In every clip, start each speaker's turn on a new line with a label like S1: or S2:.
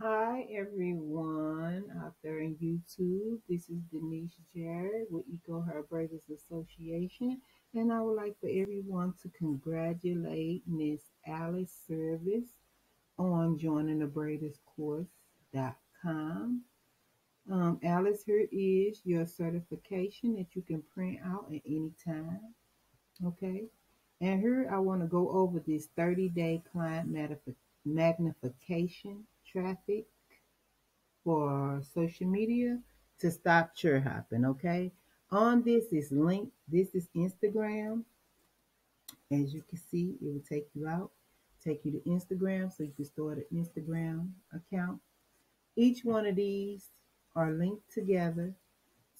S1: Hi everyone out there in YouTube. This is Denise Jarrett with Eco Hair Braiders Association, and I would like for everyone to congratulate Miss Alice Service on joining the Braiders Course.com. Um, Alice, here is your certification that you can print out at any time. Okay, and here I want to go over this 30 day client magnification traffic for social media to stop churn hopping, okay? On this is link. This is Instagram. As you can see, it will take you out, take you to Instagram so you can start an Instagram account. Each one of these are linked together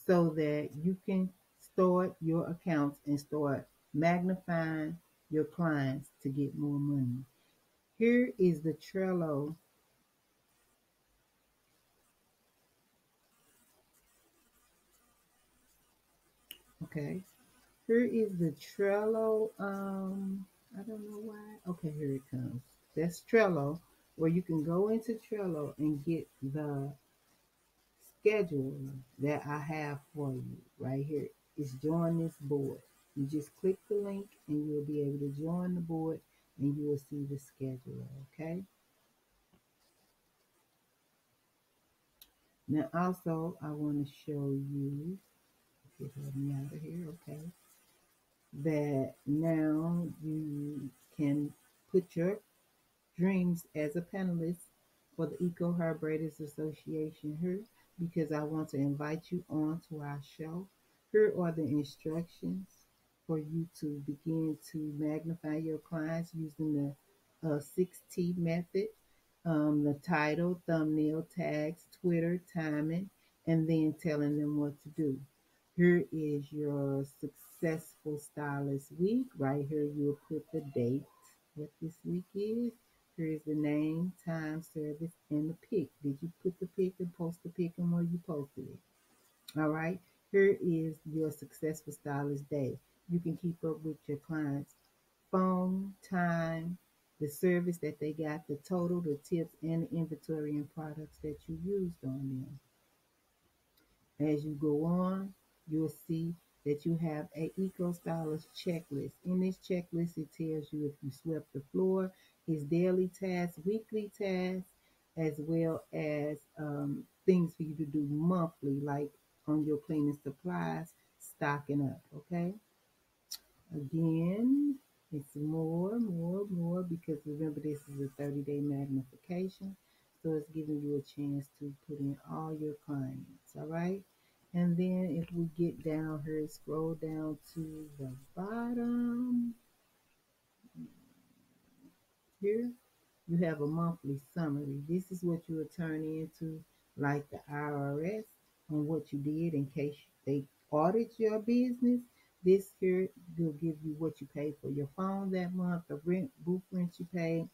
S1: so that you can start your accounts and start magnifying your clients to get more money. Here is the Trello Okay. Here is the Trello. Um, I don't know why. Okay, here it comes. That's Trello, where you can go into Trello and get the schedule that I have for you right here. It's join this board. You just click the link and you'll be able to join the board and you will see the schedule. Okay. Now, also, I want to show you. Get me out of here. Okay that now you can put your dreams as a panelist for the Eco Association here because I want to invite you on to our show. Here are the instructions for you to begin to magnify your clients using the uh, 6T method, um, the title, thumbnail, tags, Twitter, timing, and then telling them what to do. Here is your successful stylist week. Right here, you'll put the date, what this week is. Here is the name, time, service, and the pic. Did you put the pic and post the pic and where you posted it? All right. Here is your successful stylist day. You can keep up with your clients' phone, time, the service that they got, the total, the tips, and the inventory and products that you used on them. As you go on, you'll see that you have a eco stylist checklist. In this checklist, it tells you if you swept the floor, his daily tasks, weekly tasks, as well as um, things for you to do monthly, like on your cleaning supplies, stocking up. Okay. Again, it's more, more, more because remember this is a 30 day magnification. So it's giving you a chance to put in all your clients. All right. And then if we get down here, scroll down to the bottom here, you have a monthly summary. This is what you will turn into like the IRS on what you did in case they audit your business. This here will give you what you paid for your phone that month, the rent, booth rent you paid,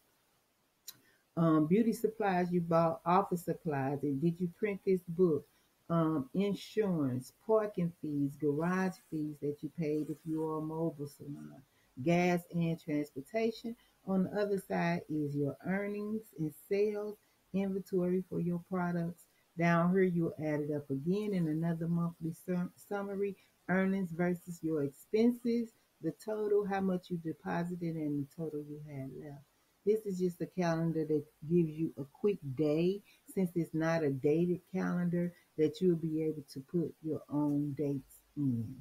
S1: um, beauty supplies you bought, office supplies, and did you print this book? Um, insurance, parking fees, garage fees that you paid if you are a mobile salon, gas and transportation. On the other side is your earnings and sales, inventory for your products. Down here, you'll add it up again in another monthly sum- summary, earnings versus your expenses, the total, how much you deposited, and the total you had left. This is just a calendar that gives you a quick day. Since it's not a dated calendar, that you'll be able to put your own dates in.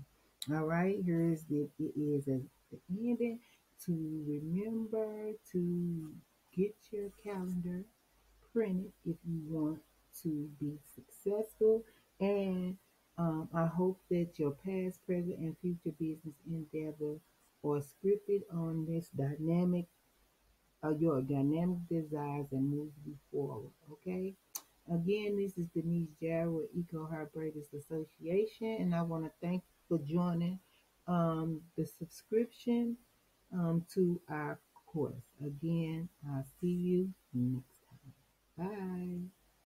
S1: All right, here is the it is at the ending to remember to get your calendar printed if you want to be successful. And um, I hope that your past, present, and future business endeavor are scripted on this dynamic uh, your dynamic desires and move you forward. Okay. Again, this is Denise Jarrett with Eco Hair Braiders Association, and I want to thank you for joining um, the subscription um, to our course. Again, I'll see you next time. Bye.